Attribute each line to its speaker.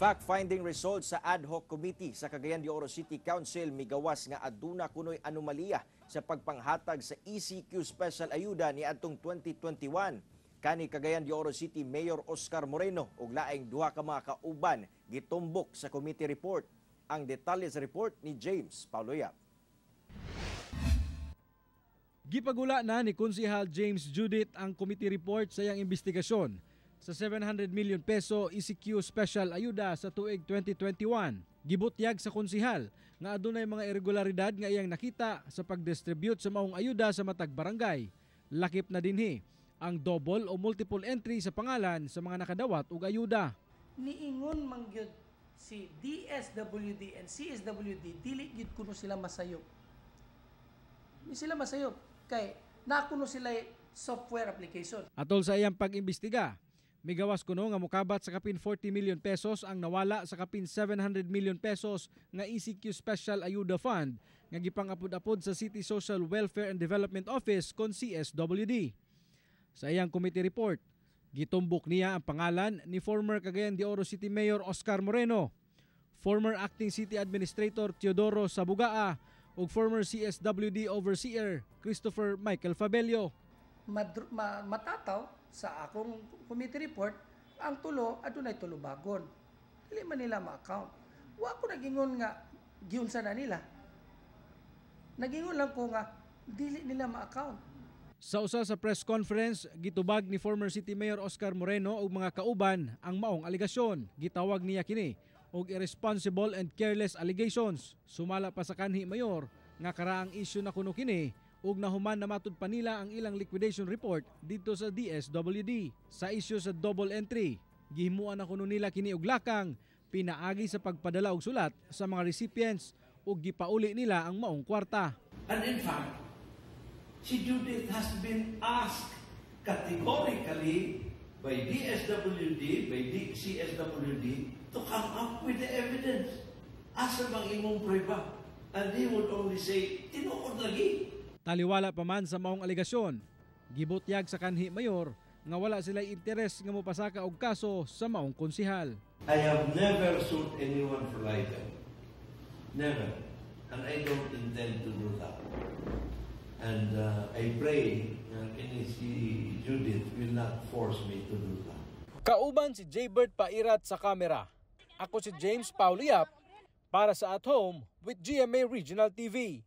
Speaker 1: Fact-finding results sa ad hoc committee sa Cagayan de Oro City Council migawas nga aduna kunoy anomalya sa pagpanghatag sa ECQ Special Ayuda ni adtong 2021. Kani Cagayan de Oro City Mayor Oscar Moreno ug laing duha ka mga kauban gitumbok sa committee report. Ang detalye sa report ni James Paulo Yap.
Speaker 2: Gipagula na ni Konsihal James Judith ang committee report sa iyang investigasyon sa 700 million peso ECQ Special Ayuda sa tuig 2021. Gibutyag sa konsihal nga adunay mga irregularidad nga iyang nakita sa pagdistribute sa maong ayuda sa matag barangay. Lakip na dinhi ang double o multiple entry sa pangalan sa mga nakadawat ug ayuda.
Speaker 3: niingon mangyod si DSWD and CSWD dili gid kuno sila masayop. Di sila masayop kay nakuno sila software application.
Speaker 2: Atol sa iyang pag-imbestiga, migawas kuno nga mukabat sa kapin 40 million pesos ang nawala sa kapin 700 million pesos nga ECQ Special Ayuda Fund nga gipangapod-apod sa City Social Welfare and Development Office kon CSWD. Sa iyang committee report, gitumbok niya ang pangalan ni former Cagayan de Oro City Mayor Oscar Moreno, former Acting City Administrator Teodoro Sabugaa ug former CSWD Overseer Christopher Michael Fabelio.
Speaker 3: Madru- ma- matataw sa akong committee report ang tulo adunay tulubagon. Dili man nila ma-account. Wa ko nagingon nga giunsa na nila. Nagingon lang ko nga dili nila ma-account.
Speaker 2: Sa usa sa press conference, gitubag ni former City Mayor Oscar Moreno ug mga kauban ang maong aligasyon. Gitawag niya kini og irresponsible and careless allegations. Sumala pa sa kanhi mayor nga karaang issue na kuno kini ug nahuman na matud pa nila ang ilang liquidation report dito sa DSWD. Sa issue sa double entry, gihimuan na kuno nila kini og lakang pinaagi sa pagpadala og sulat sa mga recipients ug gipauli nila ang maong kwarta.
Speaker 4: And in fact, si Judith has been asked categorically by DSWD, by DCSWD, to come up with the evidence. Asa bang imong prueba? And he would only say, tinuod lagi.
Speaker 2: Taliwala pa man sa maong aligasyon, gibutyag sa kanhi mayor nga wala sila interes nga mopasaka og kaso sa maong konsihal.
Speaker 4: I have never sued anyone for libel. Never. And I don't intend to do that. And uh, I pray uh, kini si Judith will not force me to do that.
Speaker 2: Kauban si Jaybird Pairat sa kamera. Ako si James Pauliap para sa At Home with GMA Regional TV.